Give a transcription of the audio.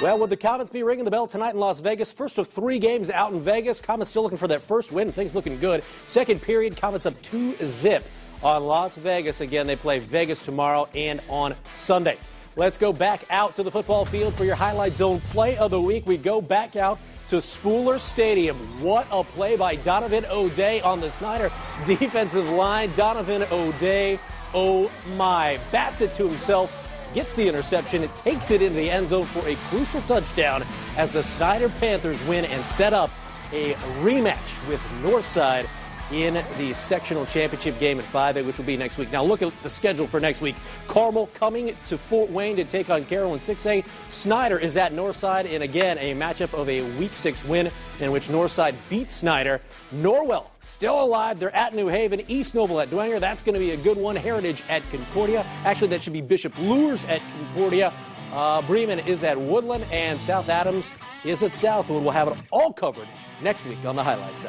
Well, would the Komets be ringing the bell tonight in Las Vegas? First of three games out in Vegas. Komets still looking for that first win. Things looking good. Second period, Komets up two zip on Las Vegas. Again, they play Vegas tomorrow and on Sunday. Let's go back out to the football field for your highlight zone play of the week. We go back out to Spuller Stadium. What a play by Donovan O'Day on the Snider defensive line. Donovan O'Day, oh my, bats it to himself gets the interception. It takes it into the end zone for a crucial touchdown as the Snider Panthers win and set up a rematch with Northside in the sectional championship game at 5A, which will be next week. Now, look at the schedule for next week. Carmel coming to Fort Wayne to take on Carroll in 6A. Snider is at Northside, and again, a matchup of a Week 6 win in which Northside beats Snider. Norwell still alive. They're at New Haven. East Noble at Dwenger. That's going to be a good one. Heritage at Concordia. Actually, that should be Bishop Luers at Concordia. Uh, Bremen is at Woodland, and South Adams is at Southwood. We'll have it all covered next week on the Highlights.